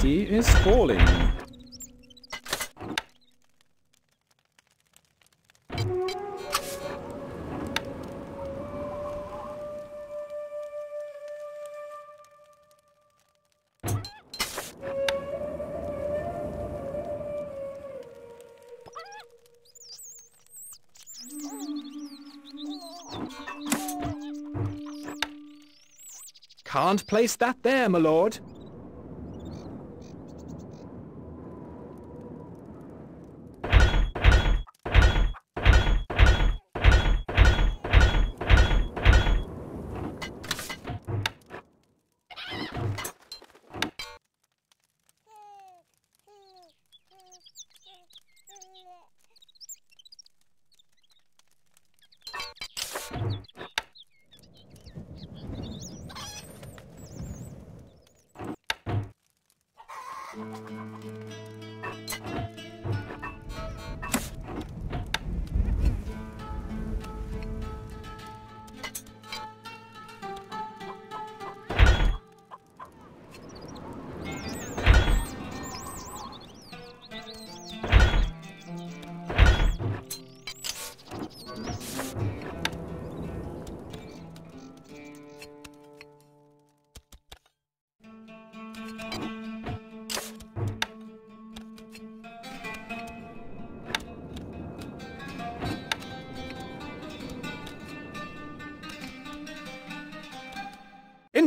popularity is falling. Can't place that there, my lord.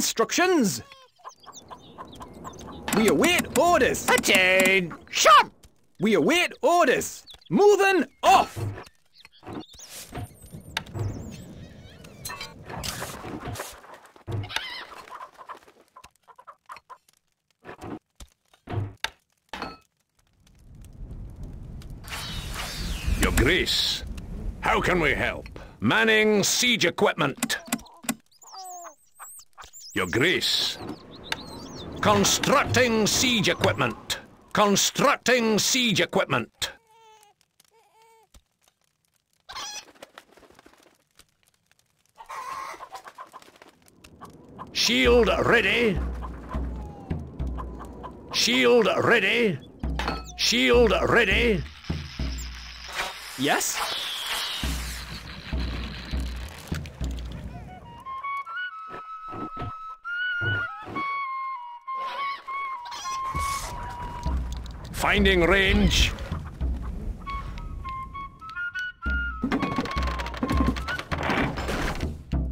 Instructions! We await orders! Attention! We await orders! Moving off! Your Grace, how can we help? Manning siege equipment. Your Grace. Constructing siege equipment. Constructing siege equipment. Shield ready. Shield ready. Shield ready. Yes? Finding range.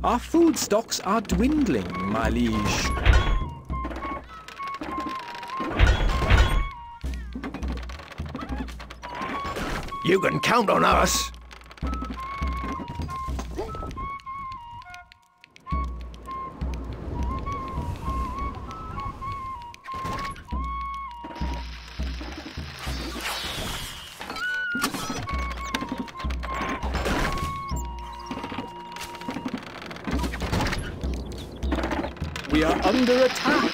Our food stocks are dwindling, my liege. You can count on us. Under attack.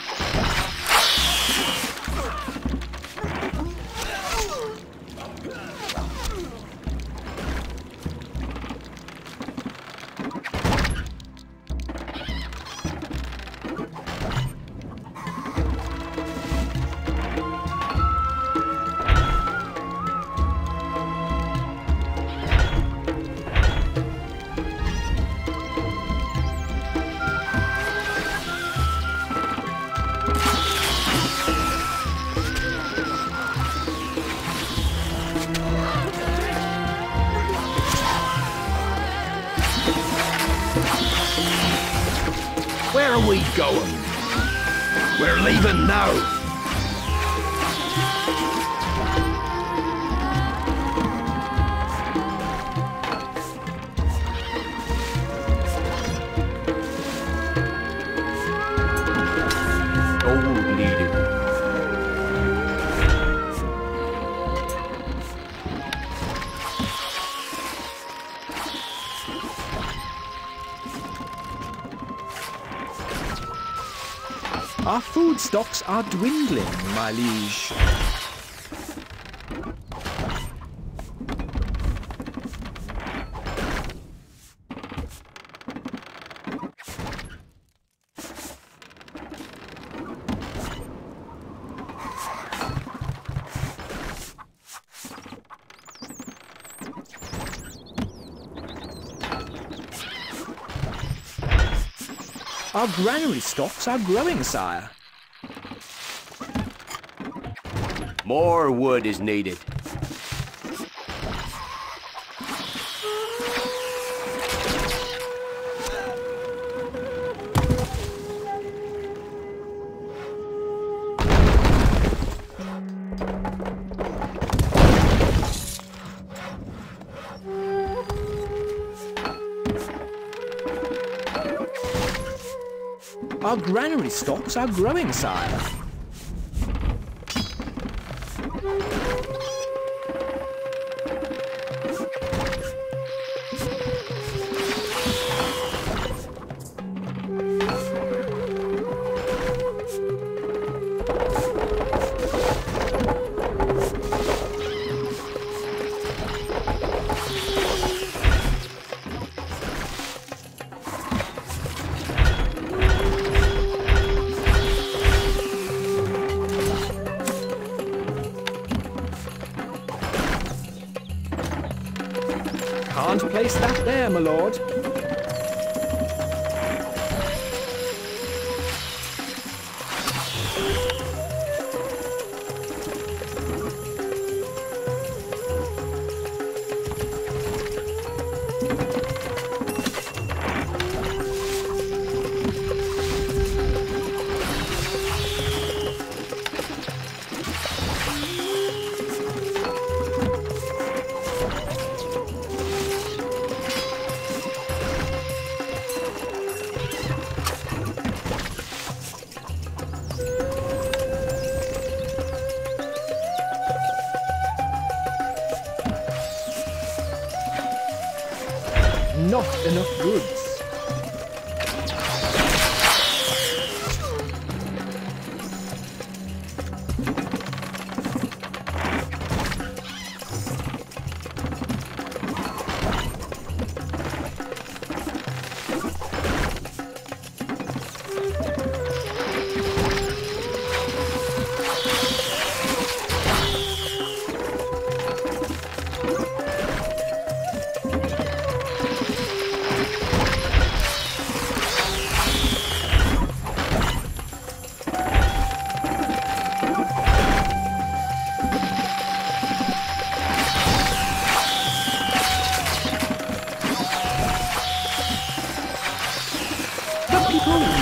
Now. Gold needed. Our food stocks are dwindling, my liege. Our granary stocks are growing, sire. More wood is needed. Granary stocks are growing, sire. My lord.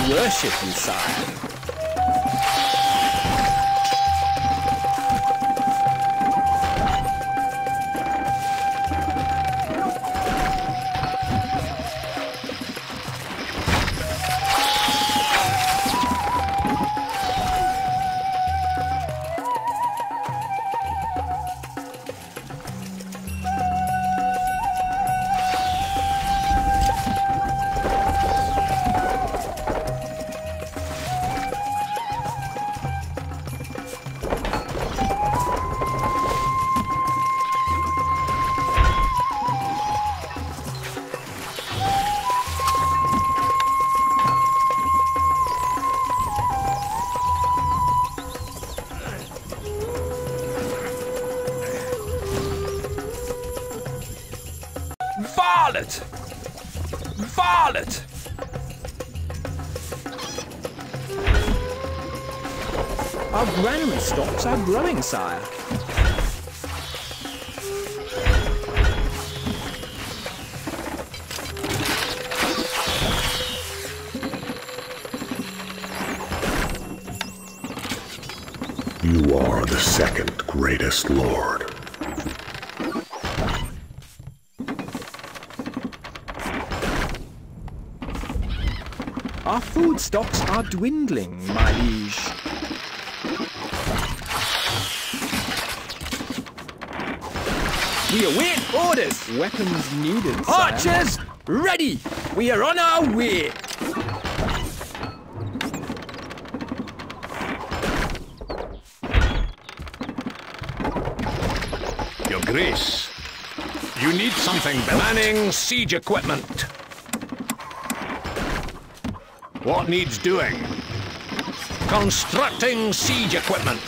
Worship you, granary are growing, sire. You are the second greatest lord. Our food stocks are dwindling, my liege. We await orders! Weapons needed, sire. Archers, ready! We are on our way! Your Grace, you need something built. Manning siege equipment. What needs doing? Constructing siege equipment.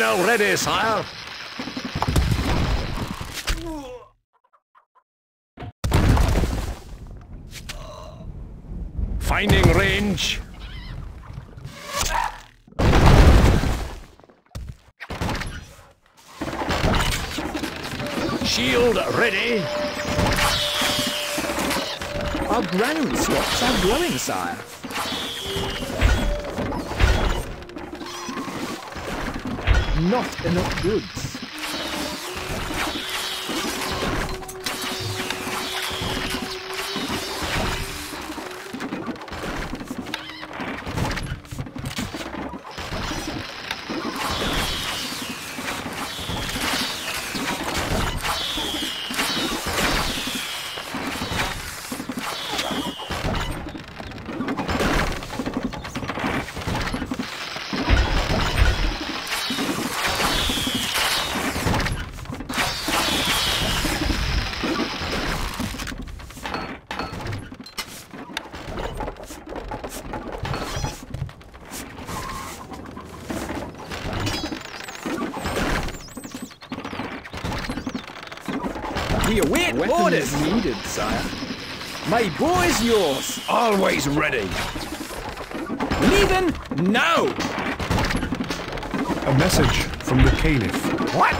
Mangonel ready, sire. Finding range. Shield ready. Our ground stocks are growing, sire. Not enough goods. We await Weapons orders. needed, sire. My bow is yours. Always ready. Leaving now. A message from the Caliph. What?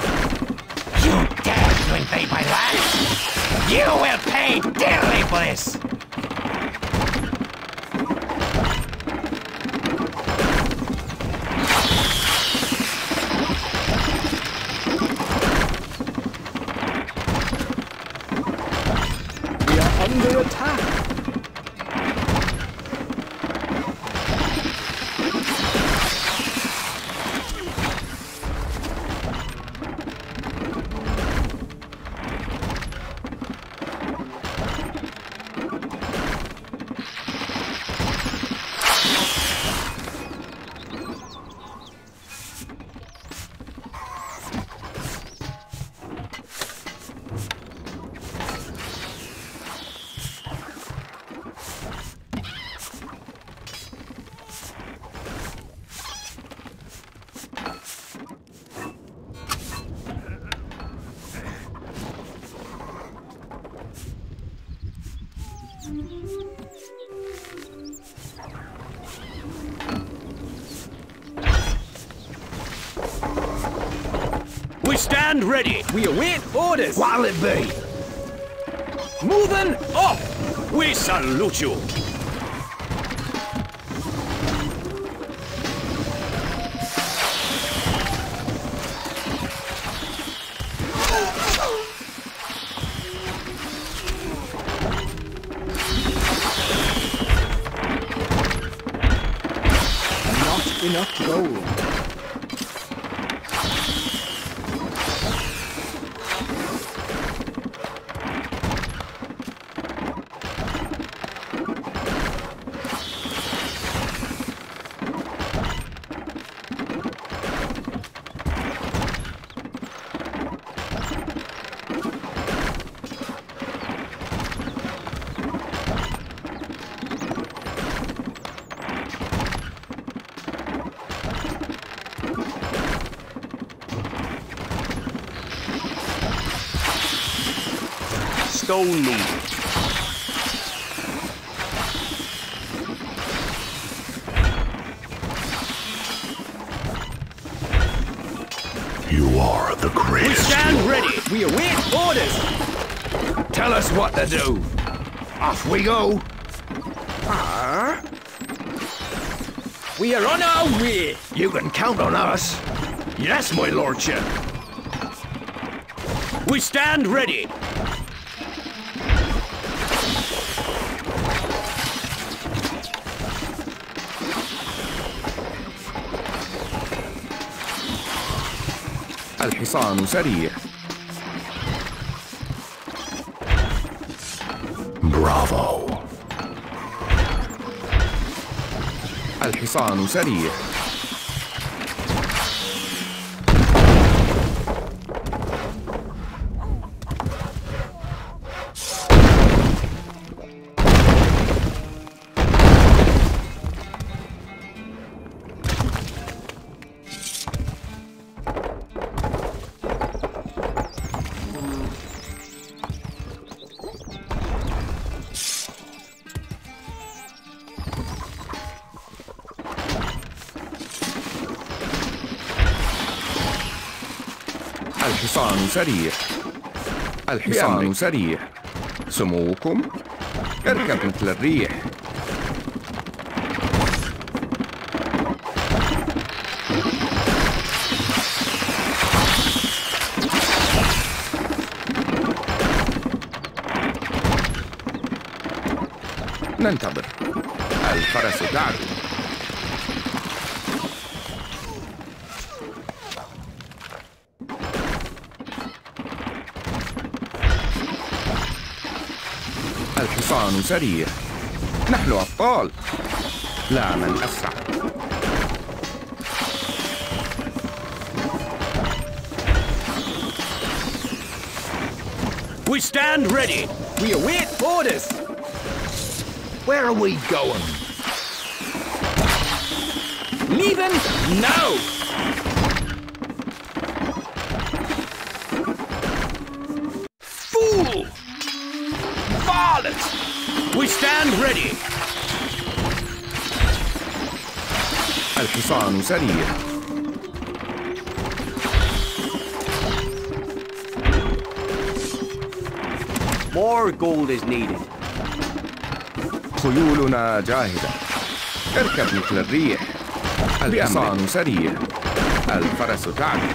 You dare to invade my land? You will pay dearly for this! Ready. We await orders. What'll it be? Moving up. We salute you. Not enough gold. Stone needed. You are the We greatest. stand ready. We await orders. Tell us what to do. Off we go. Ah. We are on our way. You can count on us. Yes, my lordship. We stand ready. الحصان سريع. Bravo. الحصان سريع. الحصان سريع. الحصان سريع. سموكم اركب مثل الريح. ننتظر. الفرس تعدو الحصان سريع نحن أبطال لا من أسرع We stand ready. We await orders. Where are we going? Leaving now. الحصان سريع More gold is needed. خيولنا جاهزة اركب مثل الريح الحصان سريع الفرس تعدو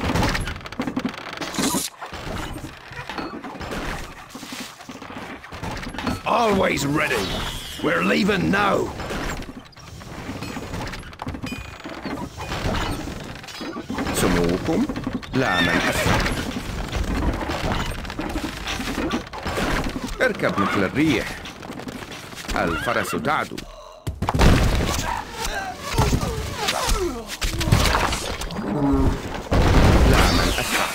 Always ready. We're leaving now. سموكم لا من أسرع اركب مثل الريح. الفرس تعدو. لا من أسرع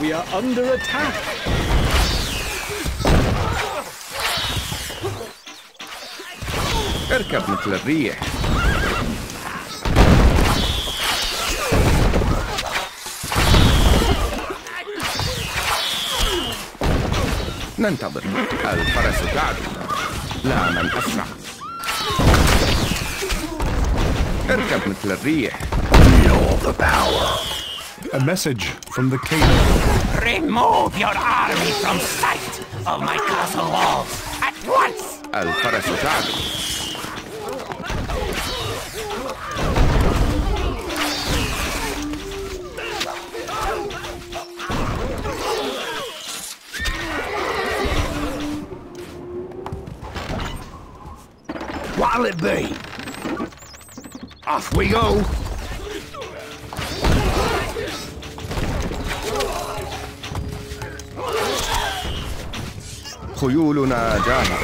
We are under attack. اركب مثل الريح. ننتظر الفرس تعدو لا من أسرع اركب مثل الريح Feel the power. A message from the caliph. Remove your army from sight of my castle walls at once! الفرس تعدو What'll it be? Off we go. خيولنا جاهزة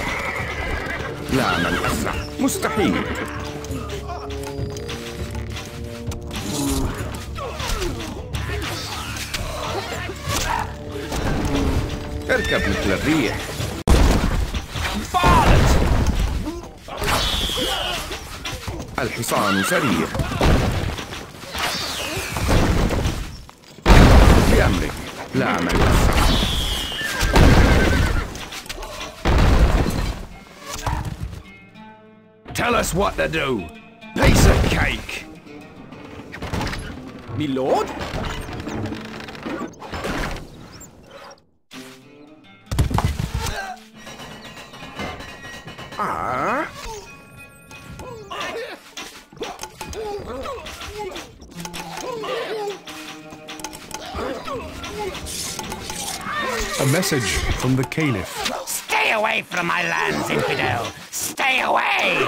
لا من أسرع مستحيل اركب مثل الريح الحصان سريع بأمرك لا من أسرع Tell us what to do. Piece of cake. Me lord? A message from the Caliph. Stay away from my lands, infidel! Stay away!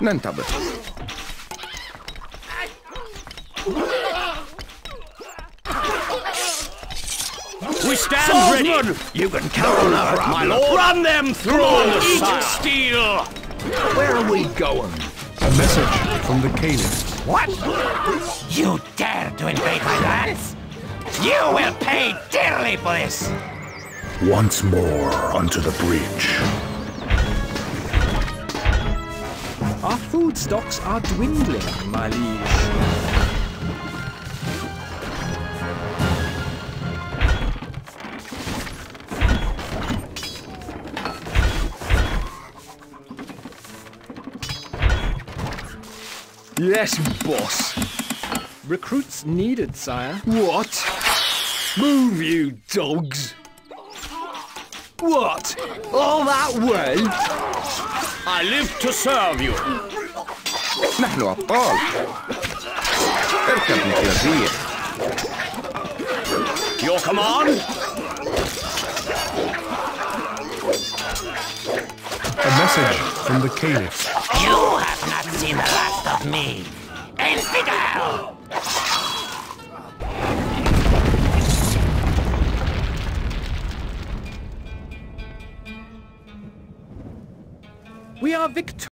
Nantabet. Stand ready. You can count on us, my lord. Run them through. Eat steel. Where are we going? A message from the Caliph. What? You dare to invade my lands? You will pay dearly for this! Once more onto the breach. Our Our food stocks are dwindling, my liege. Yes, boss. Recruits needed, sire. What? Move, you dogs! What? All that way? I live to serve you. نحن أبطال اركب مثل الريح Your command? A message from the Caliph. You have not seen the last of me. Infidel! We are victorious.